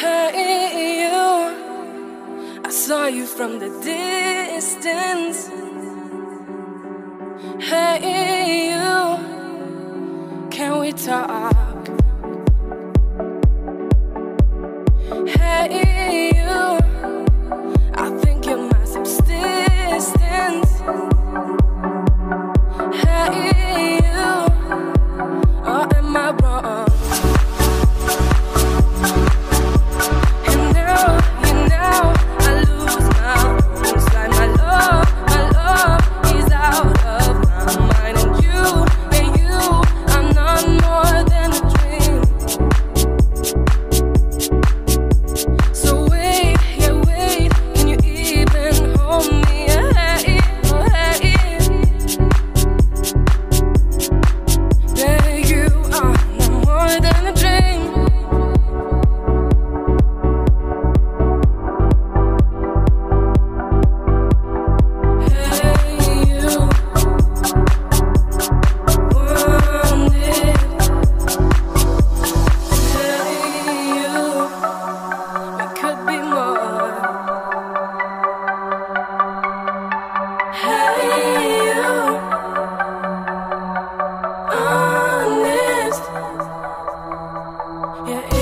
Hey, you. I saw you from the distance. Hey, you. Can we talk? Yeah.